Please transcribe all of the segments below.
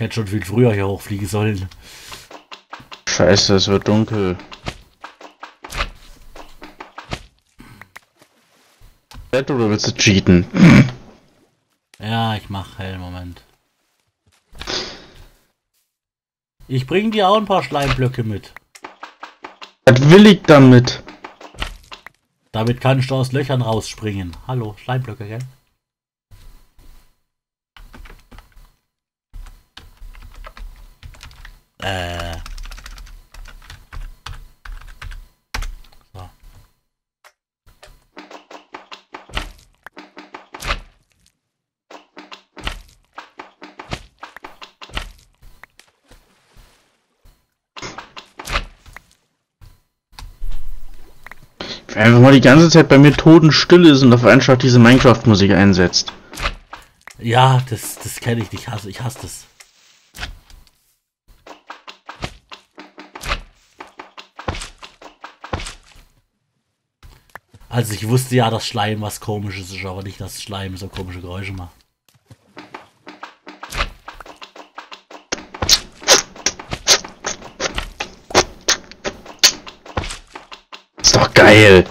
Ich hätte schon viel früher hier hochfliegen sollen. Scheiße, es wird dunkel. Oder willst du cheaten? Ja, ich mach hell, Moment. Ich bring dir auch ein paar Schleimblöcke mit. Was will ich damit? Damit kannst du aus Löchern rausspringen. Hallo, Schleimblöcke, gell? Äh. So. Wenn einfach mal die ganze Zeit bei mir totenstill ist und auf einfach diese Minecraft-Musik einsetzt. Ja, das, das kenne ich nicht. Ich hasse, ich hasse das. Also ich wusste ja, dass Schleim was komisches ist, aber nicht, dass Schleim so komische Geräusche macht. Ist doch geil.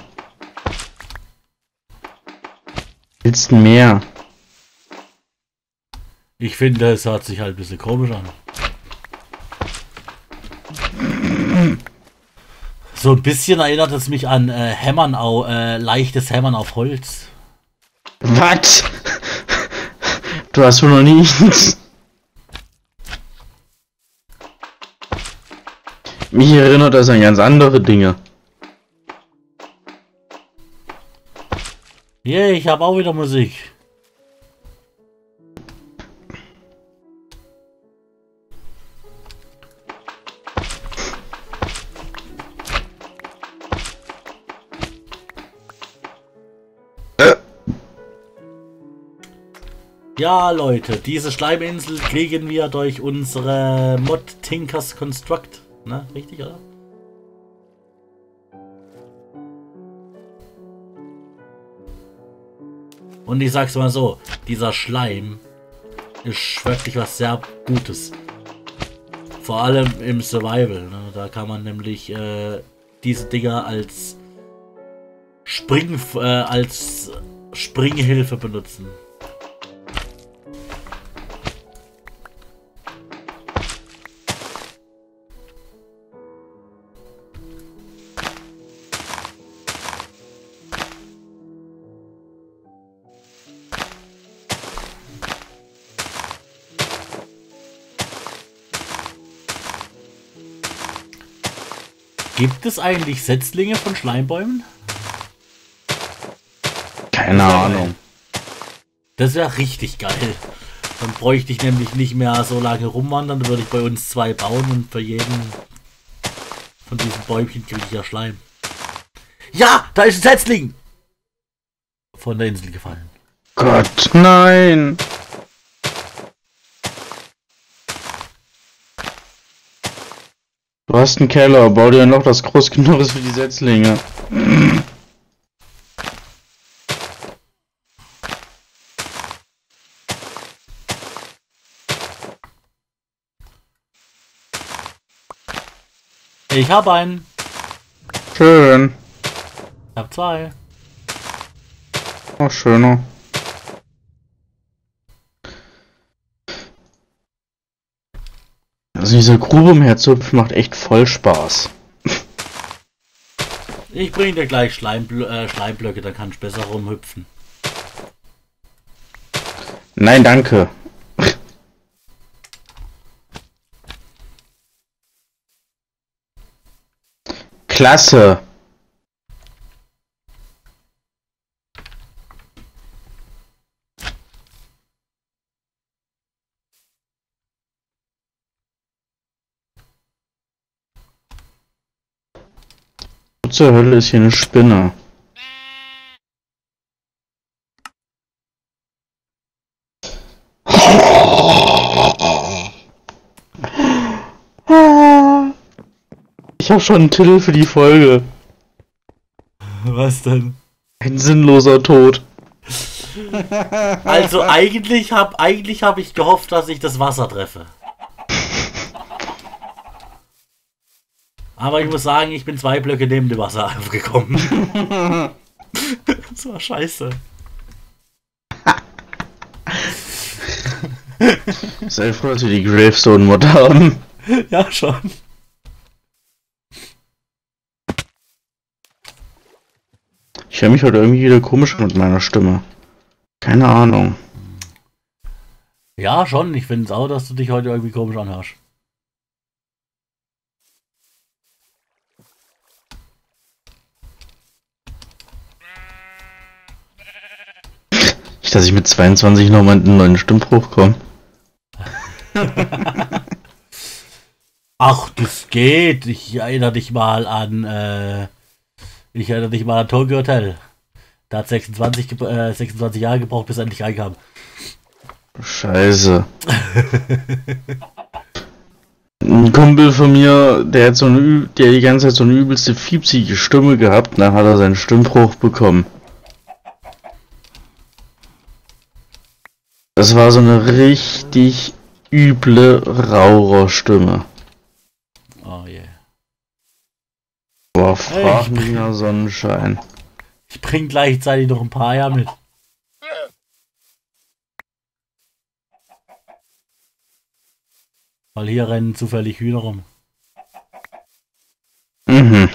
Willst du mehr? Ich finde, es hört sich halt ein bisschen komisch an. So ein bisschen erinnert es mich an äh, Hämmern au, äh, leichtes Hämmern auf Holz. Was? Du hast wohl noch nie. Mich erinnert das an ganz andere Dinge. Yeah, ich habe auch wieder Musik. Ja, Leute, diese Schleiminsel kriegen wir durch unsere Mod Tinkers Construct. Ne, richtig, oder? Und ich sag's mal so, dieser Schleim ist wirklich was sehr Gutes. Vor allem im Survival. Ne? Da kann man nämlich äh, diese Dinger als Spring äh, als Springhilfe benutzen. Gibt es eigentlich Setzlinge von Schleimbäumen? Keine Ahnung. Das wäre richtig geil. Dann bräuchte ich nämlich nicht mehr so lange rumwandern, dann würde ich bei uns zwei bauen und für jeden von diesen Bäumchen kriege ich ja Schleim. Ja, da ist ein Setzling! Von der Insel gefallen. Gott, nein! Du hast einen Keller, bau dir ein Loch, das groß genug ist für die Setzlinge. Ich habe einen. Schön. Ich habe zwei. Oh, schöner. Also diese Grube umherzupfen macht echt voll Spaß. Ich bringe dir gleich Schleimbl äh, Schleimblöcke, dann kannst du besser rumhüpfen. Nein, danke. Klasse. Zur Hölle ist hier eine Spinne? Ich habe schon einen Titel für die Folge. Was denn? Ein sinnloser Tod. Also eigentlich habe eigentlich hab ich gehofft, dass ich das Wasser treffe. Aber ich muss sagen, ich bin zwei Blöcke neben dem Wasser aufgekommen. das war scheiße. Sei froh, dass wir die Gravestone-Mod haben. Ja, schon. Ich höre mich heute irgendwie wieder komisch mit meiner Stimme. Keine Ahnung. Ja, schon. Ich finde es auch, dass du dich heute irgendwie komisch anhörst. Nicht, dass ich mit 22 nochmal einen neuen Stimmbruch komme. Ach, das geht. Ich erinnere dich mal an. Äh, ich erinnere dich mal an Tokyo Hotel. Da hat 26, äh, 26 Jahre gebraucht, bis er endlich reinkam. Scheiße. Ein Kumpel von mir, der hat so eine, der die ganze Zeit so eine übelste fiepsige Stimme gehabt, dann hat er seinen Stimmbruch bekommen. Das war so eine richtig üble Raucherstimme. Oh je. Boah, frag mich nach Sonnenschein. Ich bring gleichzeitig noch ein paar Eier mit. Weil hier rennen zufällig Hühner rum. Mhm.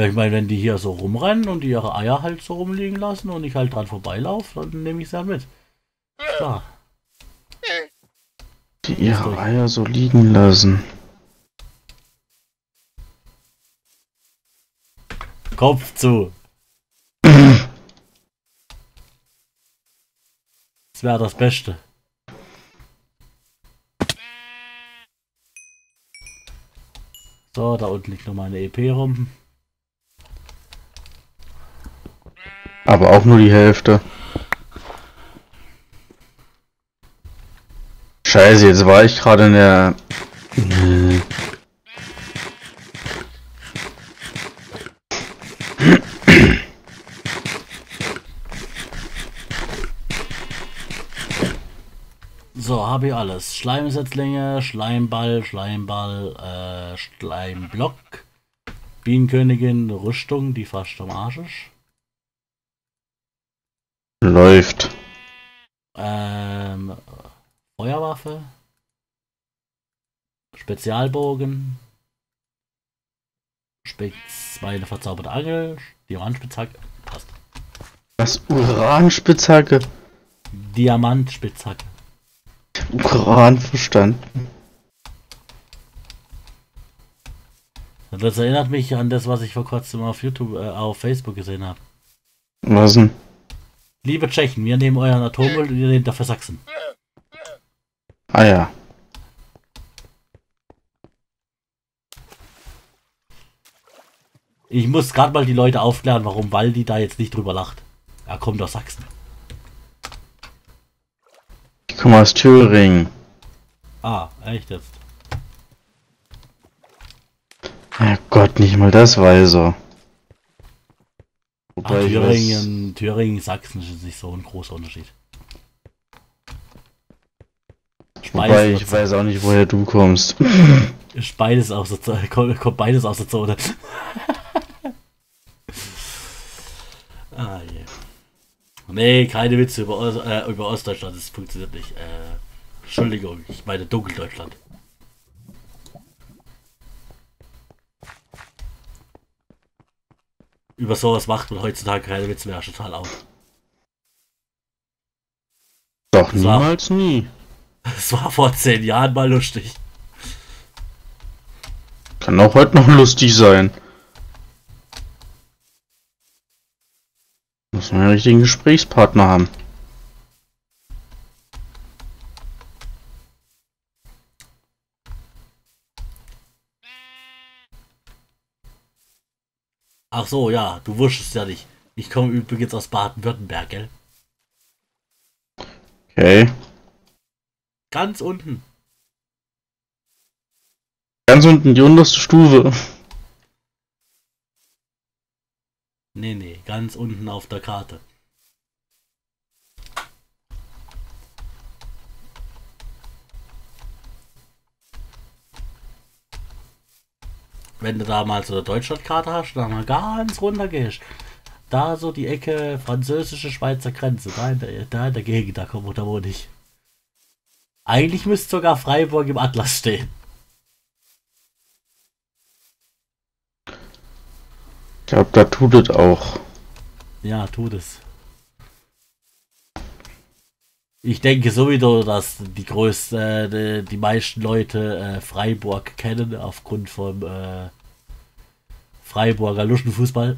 Ja, ich meine, wenn die hier so rumrennen und die ihre Eier halt so rumliegen lassen und ich halt dran vorbeilaufe, dann nehme ich sie halt mit. Klar. Die ihre Eier so liegen lassen. Kopf zu. Das wäre das Beste. So, da unten liegt noch mal eine EP rum. Aber auch nur die Hälfte. Scheiße, jetzt war ich gerade in der. So, habe ich alles. Schleimsetzlinge, Schleimball, Schleimball, äh, Schleimblock, Bienenkönigin, Rüstung, die fast am Arsch ist. Läuft. Ähm, Feuerwaffe, Spezialbogen, Spitz, meine verzauberte Angel, Diamantspitzhacke, passt. Was? Uranspitzhacke? Diamantspitzhacke. Uran verstanden. Das erinnert mich an das, was ich vor kurzem auf YouTube, äh, auf Facebook gesehen habe. Was denn? Liebe Tschechen, wir nehmen euren Atommüll und ihr nehmt dafür Sachsen. Ah ja. Ich muss gerade mal die Leute aufklären, warum Waldi da jetzt nicht drüber lacht. Er kommt aus Sachsen. Ich komme aus Thüringen. Ah, echt jetzt. Herrgott, nicht mal das weiß er. Ach, Wobei ich weiß, Thüringen, Thüringen, Sachsen ist nicht so ein großer Unterschied. wobei Speis ich weiß auch nicht, woher du kommst. ist beides aus der Zone, kommt, beides aus der Zone. ah, je. Nee, keine Witze über, äh, über Ostdeutschland, das funktioniert nicht. Äh, Entschuldigung, ich meine Dunkeldeutschland. Über sowas macht man heutzutage keine Witze mehr, total auf. Doch, Das war- niemals nie. Das war vor zehn Jahren mal lustig. Kann auch heute noch lustig sein. Muss man einen richtigen Gesprächspartner haben. Ach so, ja, du wusstest ja nicht. Ich komme übrigens aus Baden-Württemberg, gell? Okay. Ganz unten. Ganz unten die unterste Stufe. Nee, nee, ganz unten auf der Karte. Wenn du da mal so eine Deutschlandkarte hast, da mal ganz runter gehst, da so die Ecke französische Schweizer Grenze, da in der, da in der Gegend, da kommt da wohne ich. Eigentlich müsste sogar Freiburg im Atlas stehen. Ich glaube, da tut es auch. Ja, tut es. Ich denke sowieso, dass die größte, die, die meisten Leute äh, Freiburg kennen aufgrund vom äh, Freiburger Luschenfußball.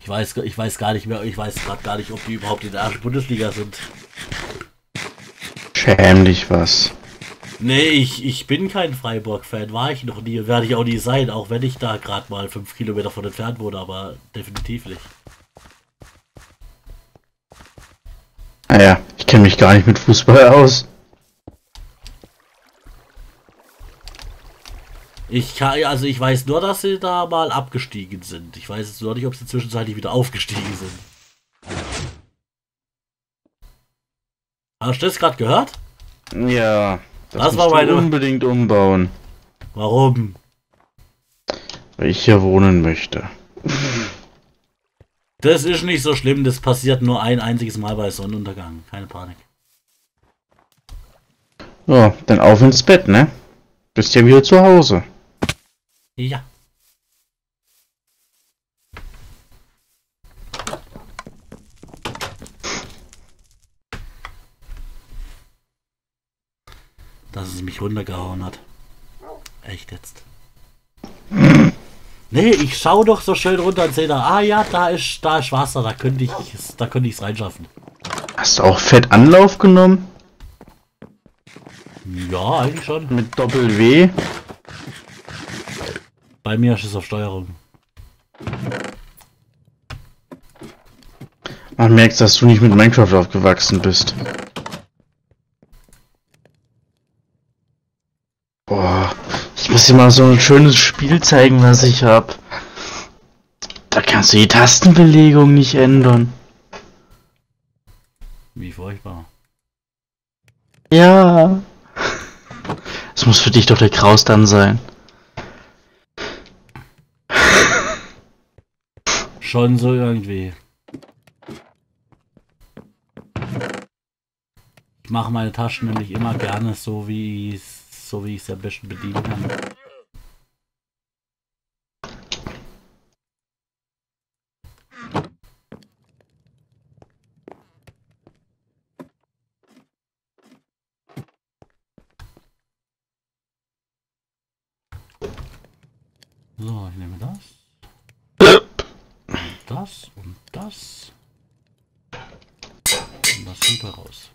Ich weiß, ich weiß gar nicht mehr, ich weiß gerade gar nicht, ob die überhaupt in der ersten Bundesliga sind. Schäm dich was. Nee, ich, ich bin kein Freiburg-Fan, war ich noch nie, werde ich auch nie sein, auch wenn ich da gerade mal fünf Kilometer von entfernt wohne, aber definitiv nicht. Naja, ah ich kenne mich gar nicht mit Fußball aus. Ich kann, also ich weiß nur, dass sie da mal abgestiegen sind. Ich weiß jetzt nur nicht, ob sie zwischenzeitlich wieder aufgestiegen sind. Hast du das gerade gehört? Ja. Das, das war meine. Unbedingt umbauen. Warum? Weil ich hier wohnen möchte. Das ist nicht so schlimm, das passiert nur ein einziges Mal bei Sonnenuntergang. Keine Panik. Ja, dann auf ins Bett, ne? Bist ja wieder zu Hause. Ja. Dass es mich runtergehauen hat. Echt jetzt. Nee, ich schau doch so schön runter und sehe da, ah ja, da ist, da ist Wasser, da könnte ich da könnte es reinschaffen. Hast du auch Fett Anlauf genommen? Ja, eigentlich schon. Mit Doppel W? Bei mir ist es auf Steuerung. Man merkt, dass du nicht mit Minecraft aufgewachsen bist. Boah, ich muss dir mal so ein schönes Spiel zeigen, was ich hab. Da kannst du die Tastenbelegung nicht ändern. Wie furchtbar. Ja. Es muss für dich doch der Kraus dann sein. Schon so irgendwie. Ich mache meine Taschen nämlich immer gerne so, wie es so wie ich es am besten bedienen kann. So, ich nehme das. Das und das. Und das hinter raus.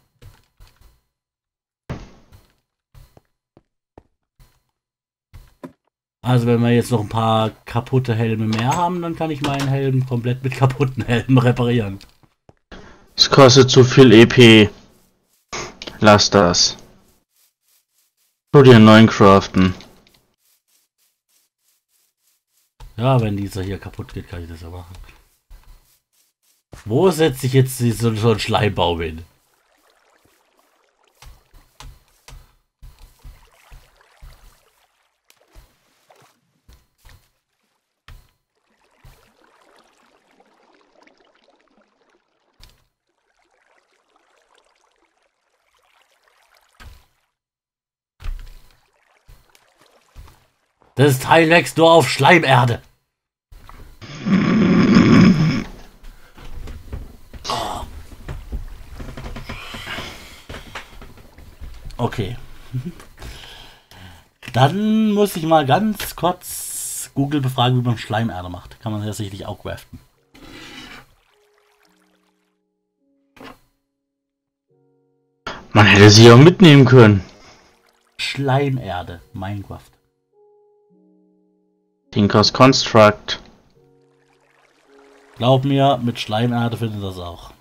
Also wenn wir jetzt noch ein paar kaputte Helme mehr haben, dann kann ich meinen Helm komplett mit kaputten Helmen reparieren. Es kostet zu viel EP. Lass das. Tu dir einen neuen craften. Ja, wenn dieser hier kaputt geht, kann ich das ja machen. Wo setze ich jetzt so, so einen Schleimbaum hin? Das Teil wächst nur auf Schleimerde. Okay. Dann muss ich mal ganz kurz Google befragen, wie man Schleimerde macht. Kann man ja sicherlich auch craften. Man hätte sie auch mitnehmen können. Schleimerde, Minecraft. Tinkers Construct. Glaub mir, mit Schleimerde findet das auch.